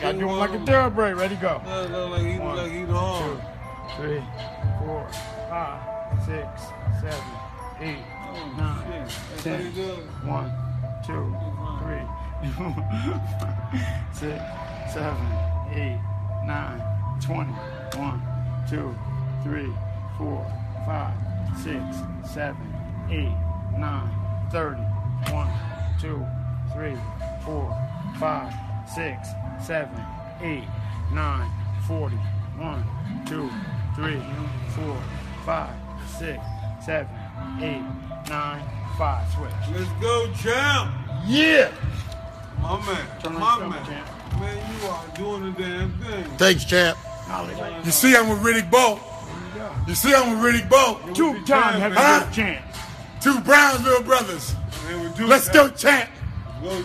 Gotta do him like a thoroughbred. Ready, go. Look, look like he, One, like he the hard. two, three, four, five, six, seven, eight, oh, nine, Shit. ten. That's how you do it. One, two, three, six, seven, eight, nine, twenty. One, two, three, four, five, six, seven, eight, nine, thirty. One, two, three, four, five, six, seven, eight, nine, forty. One, two, three, four, five, six, seven, eight, nine, five. Switch. Let's go, champ. Yeah. My man. Turn My man. camera, Man, you are doing the damn thing. Thanks, champ. You see, I'm with Riddick Bowe. You see, I'm with Riddick Bowe. Two-time heavyweight Huh? champ. Two Brownsville brothers. Man, Let's go, champ. Go,